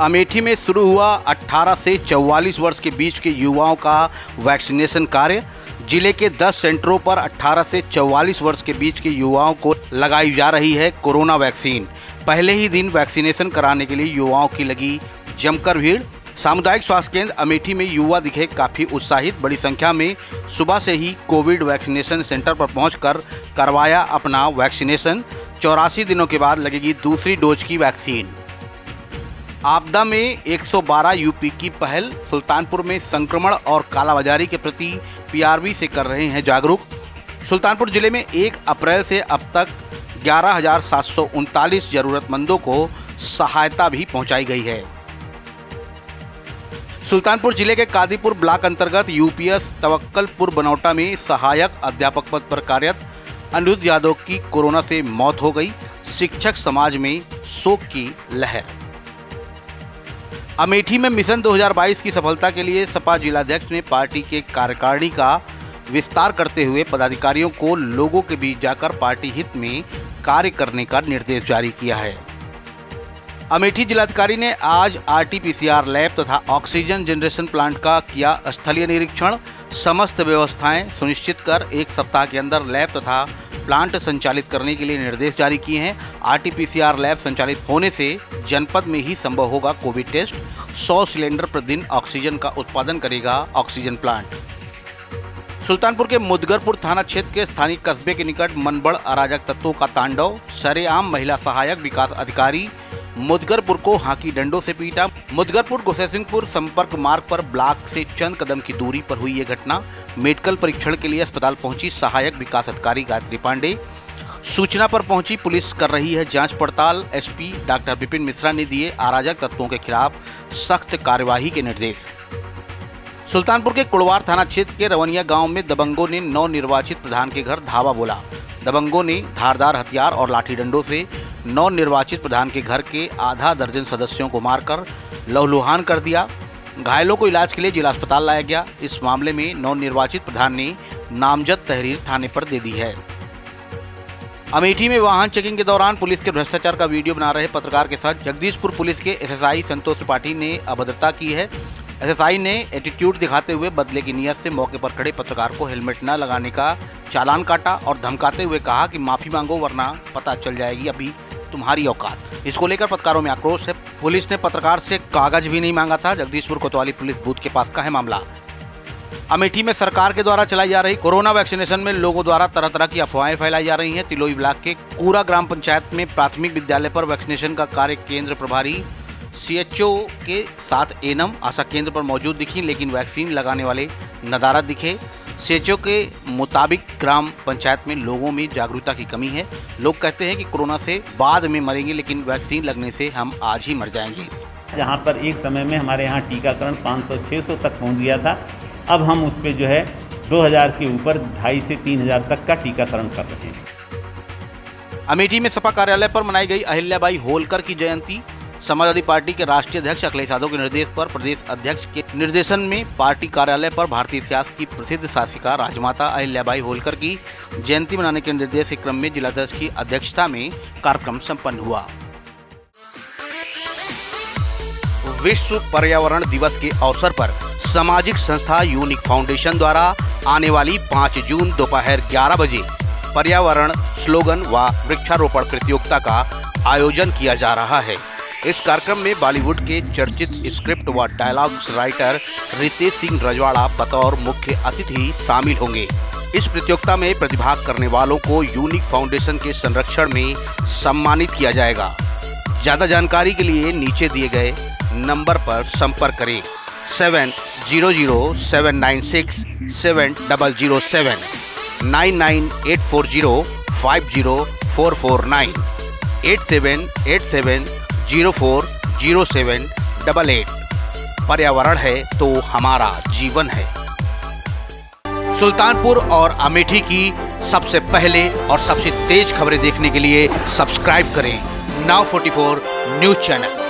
अमेठी में शुरू हुआ 18 से 44 वर्ष के बीच के युवाओं का वैक्सीनेशन कार्य। ज़िले के 10 सेंटरों पर 18 से 44 वर्ष के बीच के युवाओं को लगाई जा रही है कोरोना वैक्सीन। पहले ही दिन वैक्सीनेशन कराने के लिए युवाओं की लगी जमकर भीड़। सामुदायिक स्वास्थ्य केंद्र अमेठी में युवा दिखे काफ़ी उत्साहित। बड़ी संख्या में सुबह से ही कोविड वैक्सीनेशन सेंटर पर पहुंचकर करवाया अपना वैक्सीनेशन। चौरासी दिनों के बाद लगेगी दूसरी डोज की वैक्सीन। आपदा में 112 यूपी की पहल, सुल्तानपुर में संक्रमण और कालाबाजारी के प्रति पीआरबी से कर रहे हैं जागरूक। सुल्तानपुर ज़िले में 1 अप्रैल से अब तक ग्यारह जरूरतमंदों को सहायता भी पहुंचाई गई है। सुल्तानपुर ज़िले के कादीपुर ब्लॉक अंतर्गत यूपीएस तवक्कलपुर बनौटा में सहायक अध्यापक पद पर कार्यरत अनिरुद्ध यादव की कोरोना से मौत हो गई। शिक्षक समाज में शोक की लहर। अमेठी में मिशन 2022 की सफलता के लिए सपा जिलाध्यक्ष ने पार्टी के कार्यकारिणी का विस्तार करते हुए पदाधिकारियों को लोगों के बीच जाकर पार्टी हित में कार्य करने का निर्देश जारी किया है। अमेठी जिलाधिकारी ने आज आरटीपीसीआर लैब तथा ऑक्सीजन जनरेशन प्लांट का किया स्थलीय निरीक्षण। समस्त व्यवस्थाएँ सुनिश्चित कर एक सप्ताह के अंदर लैब तथा प्लांट संचालित करने के लिए निर्देश जारी किए हैं। आरटीपीसीआर लैब संचालित होने से जनपद में ही संभव होगा कोविड टेस्ट। 100 सिलेंडर प्रतिदिन ऑक्सीजन का उत्पादन करेगा ऑक्सीजन प्लांट। सुल्तानपुर के मुदगरपुर थाना क्षेत्र के स्थानीय कस्बे के निकट मनबड़ अराजक तत्वों का तांडव। सरेआम महिला सहायक विकास अधिकारी मुदगरपुर को हाकी डंडों से पीटा। मुदगरपुर गोसैसिंहपुर संपर्क मार्ग पर ब्लॉक से चंद कदम की दूरी पर हुई ये घटना। मेडिकल परीक्षण के लिए अस्पताल पहुँची सहायक विकास अधिकारी गायत्री पांडे। सूचना पर पहुँची पुलिस कर रही है जाँच पड़ताल। एसपी डॉक्टर विपिन मिश्रा ने दिए अराजक तत्वों के खिलाफ सख्त कार्यवाही के निर्देश। सुल्तानपुर के कुड़वार थाना क्षेत्र के रवनिया गाँव में दबंगों ने नव निर्वाचित प्रधान के घर धावा बोला। दबंगों ने धारदार हथियार और लाठी डंडों से नव निर्वाचित प्रधान के घर के आधा दर्जन सदस्यों को मारकर लहलुहान कर दिया। घायलों को इलाज के लिए जिला अस्पताल लाया गया। इस मामले में नव निर्वाचित प्रधान ने नामजद तहरीर थाने पर दे दी है। अमेठी में वाहन चेकिंग के दौरान पुलिस के भ्रष्टाचार का वीडियो बना रहे पत्रकार के साथ जगदीशपुर पुलिस के एसएसआई संतोष त्रिपाठी ने अभद्रता की है। एसएसआई ने एटीट्यूड दिखाते हुए बदले की नीयत से मौके पर खड़े पत्रकार को हेलमेट न लगाने का चालान काटा और धमकाते हुए कहा कि माफ़ी मांगो वरना पता चल जाएगी। अभी तुम्हारी औकात। इसको लेकर पत्रकारों में आक्रोश है। पुलिस ने पत्रकार से कागज़ भी नहीं मांगा था। जगदीशपुर कोतवाली पुलिस बूथ के पास का है मामला। अमेठी में सरकार के द्वारा चलाई जा रही कोरोना वैक्सीनेशन में लोगों द्वारा तरह तरह की अफवाहें फैलाई जा रही हैं। तिलोई ब्लॉक के कूरा ग्राम पंचायत में प्राथमिक विद्यालय पर वैक्सीनेशन का कार्य केंद्र प्रभारी सीएचओ के साथ एनम, आशा केंद्र पर मौजूद दिखी, लेकिन वैक्सीन लगाने वाले नदारत दिखे। सीएचओ के मुताबिक ग्राम पंचायत में लोगों में जागरूकता की कमी है। लोग कहते हैं कि कोरोना से बाद में मरेंगे लेकिन वैक्सीन लगने से हम आज ही मर जाएँगे। जहाँ पर एक समय में हमारे यहाँ टीकाकरण 500-600 तक पहुँच गया था। अब हम उस पर जो है 2000 के ऊपर ढाई से 3000 तक का टीकाकरण कर रहे हैं। अमेठी में सपा कार्यालय पर मनाई गई अहिल्याबाई होलकर की जयंती। समाजवादी पार्टी के राष्ट्रीय अध्यक्ष अखिलेश यादव के निर्देश पर प्रदेश अध्यक्ष के निर्देशन में पार्टी कार्यालय पर भारतीय इतिहास की प्रसिद्ध शासिका राजमाता अहिल्याबाई होलकर की जयंती मनाने के निर्देश के क्रम में जिलाध्यक्ष की अध्यक्षता में कार्यक्रम सम्पन्न हुआ। विश्व पर्यावरण दिवस के अवसर पर सामाजिक संस्था यूनिक फाउंडेशन द्वारा आने वाली 5 जून दोपहर 11 बजे पर्यावरण स्लोगन व वृक्षारोपण प्रतियोगिता का आयोजन किया जा रहा है। इस कार्यक्रम में बॉलीवुड के चर्चित स्क्रिप्ट व डायलॉग्स राइटर रितेश सिंह रजवाड़ा, बतौर मुख्य अतिथि शामिल होंगे। इस प्रतियोगिता में प्रतिभाग करने वालों को यूनिक फाउंडेशन के संरक्षण में सम्मानित किया जाएगा। ज़्यादा जानकारी के लिए नीचे दिए गए नंबर पर संपर्क करें। Seven zero zero seven nine six seven double zero seven nine nine eight four zero five zero four four nine eight seven eight seven zero four zero seven double eight. पर्यावरण है तो हमारा जीवन है। सुल्तानपुर और अमेठी की सबसे पहले और सबसे तेज खबरें देखने के लिए सब्सक्राइब करें नाउ 44 न्यूज़ चैनल।